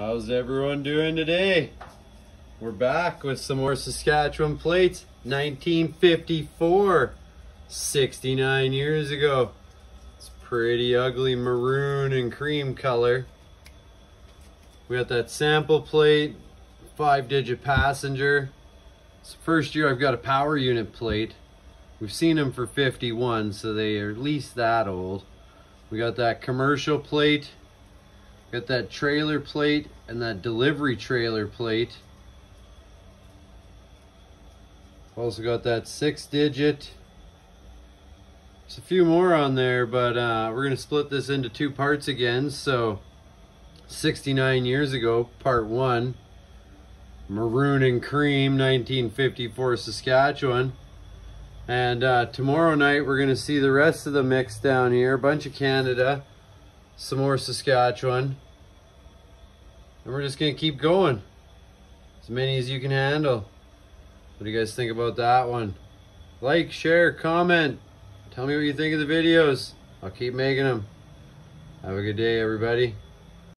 How's everyone doing today? We're back with some more Saskatchewan plates. 1954, 69 years ago. It's pretty ugly maroon and cream color. We got that sample plate, five digit passenger. It's the first year I've got a power unit plate. We've seen them for 51, so they are at least that old. We got that commercial plate, got that trailer plate and that delivery trailer plate. Also got that six digit. There's a few more on there, but uh, we're gonna split this into two parts again. So 69 years ago, part one, maroon and cream, 1954 Saskatchewan. And uh, tomorrow night, we're gonna see the rest of the mix down here. A bunch of Canada, some more Saskatchewan. And we're just gonna keep going. As many as you can handle. What do you guys think about that one? Like, share, comment. Tell me what you think of the videos. I'll keep making them. Have a good day, everybody.